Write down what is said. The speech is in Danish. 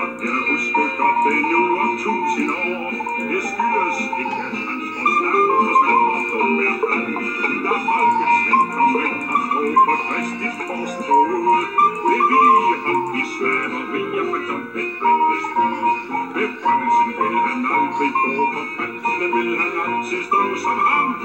og jeg husker godt den jo om tusind år. Det skyldes ikke hans forstand, forstand og dum er han, da folkets mænd kom væk og tro på Kristi forstået. Det vi ham i slaveri og fordom et blindes brud. Befremmelsen vil han aldrig få, og frelsen vil han altid stå som ham.